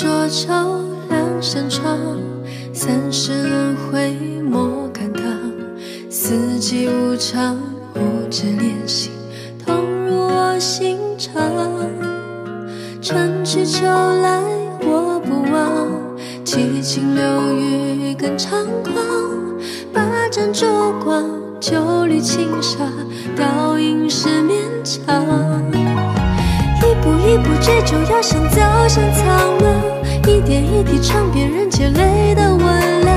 浊酒两扇窗，三世轮回莫感当。四季无常，无知怜惜，痛入我心肠。春去秋来我不忘，七情六欲更猖狂。八盏烛光，九缕轻纱，倒影是勉强。一步一步追就要想走向苍茫，一点一滴尝遍人间泪的温凉。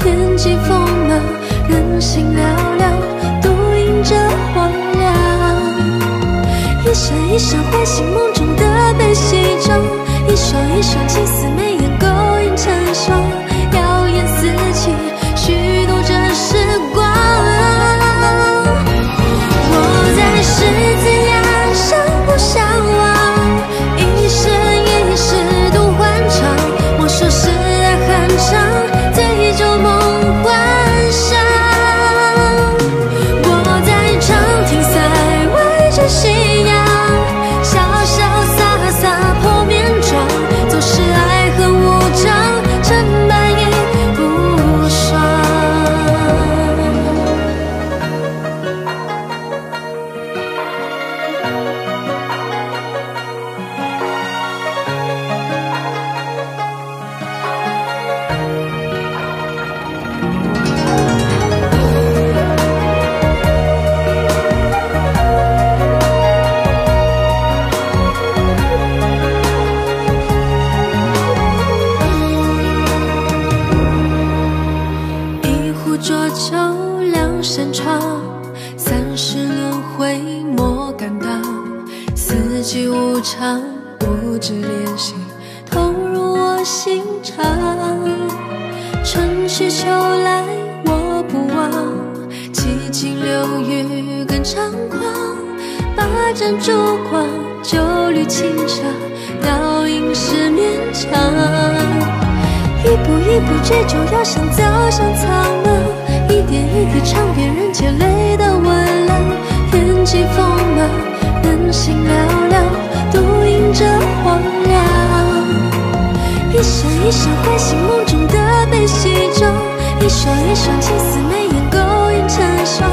天际锋芒，人心寥寥，独饮这荒凉。一闪一闪唤醒梦中的悲喜妆，一双一双青丝壶浊酒两扇窗，三世轮回莫敢当。四季无常，无知怜惜，痛入我心肠。春去秋来我不忘，七情六欲更猖狂。八盏烛光，九缕轻纱，倒影是勉强。一步一步追逐要想走向苍茫，尝遍人间泪的温凉。天际锋芒，人心寥寥，独饮着荒凉。一闪一闪唤醒梦中的悲喜中，一双一双青丝眉眼勾引成双，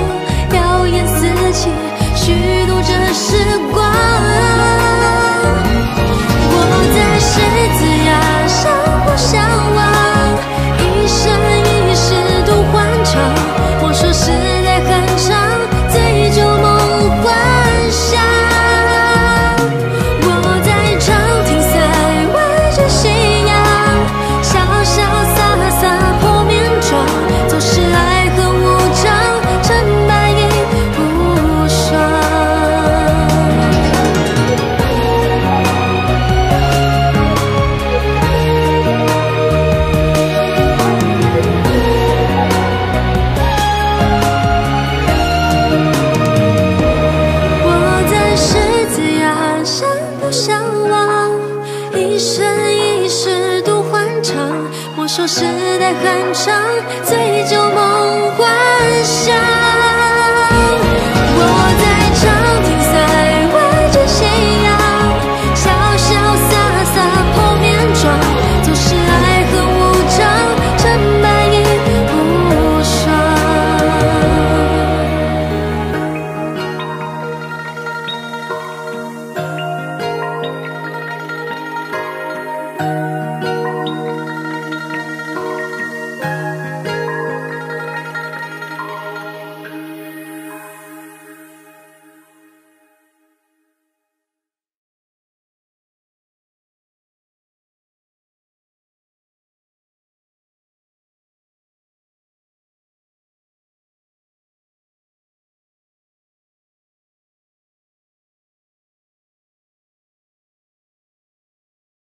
说时代很长，醉酒梦幻想。